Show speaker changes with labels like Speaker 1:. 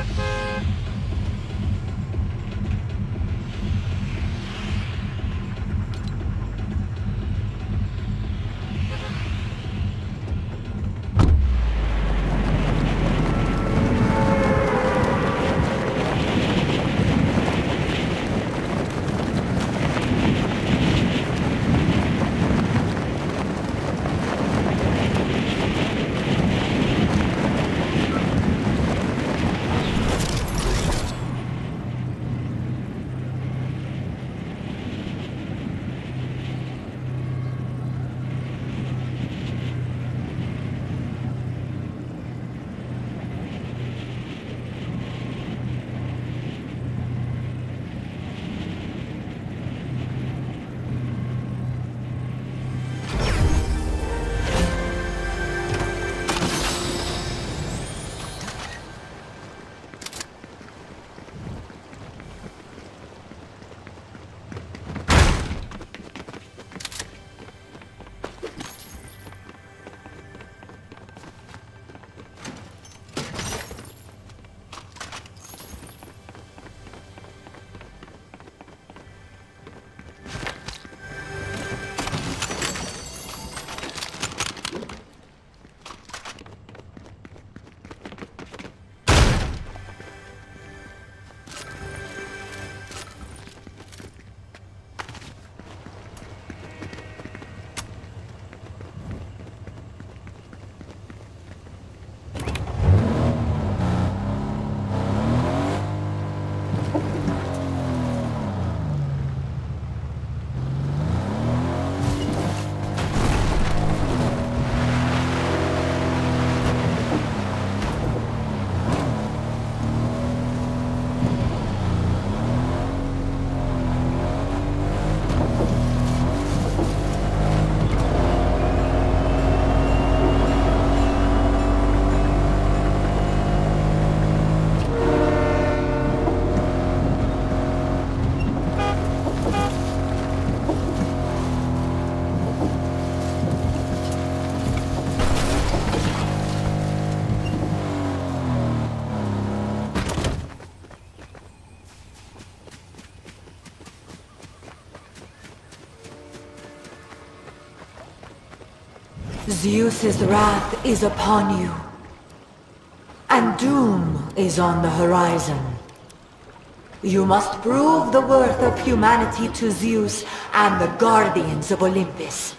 Speaker 1: Teach
Speaker 2: Zeus's wrath is upon you. And doom is on the horizon. You must prove the worth of humanity to Zeus and the Guardians of Olympus.